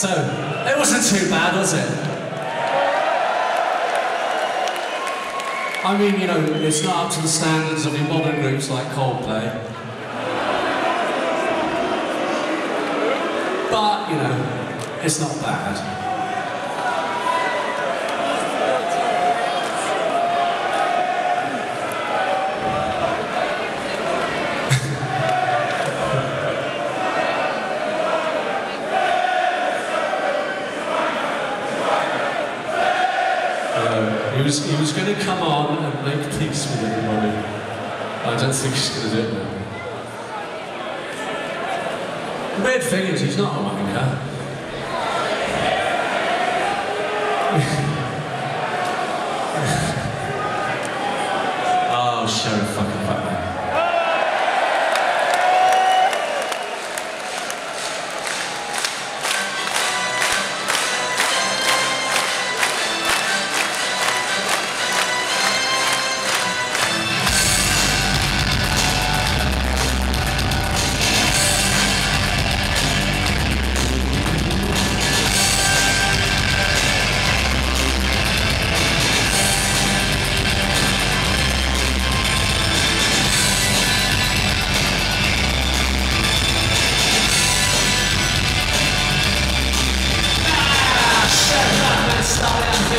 So, it wasn't too bad, was it? I mean, you know, it's not up to the standards of your modern groups like Coldplay. But, you know, it's not bad. He was he was going to come on and make peace with everybody. I don't think he's going to do it now. The weird thing is, he's not a wanker.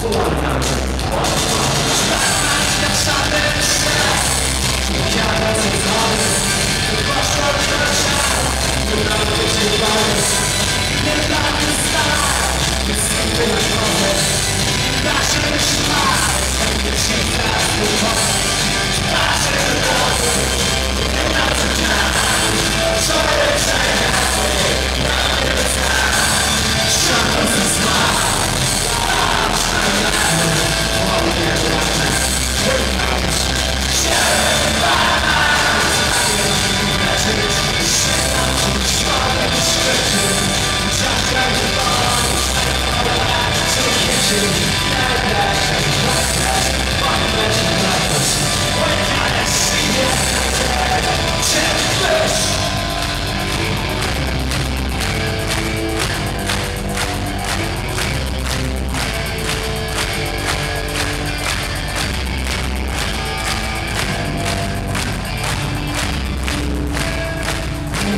Well, I'm not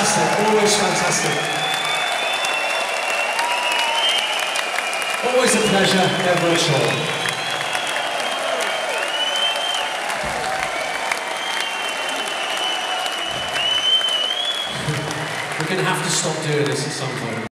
fantastic, always fantastic. Always a pleasure, Deborah Shaw. We're going to have to stop doing this at some point.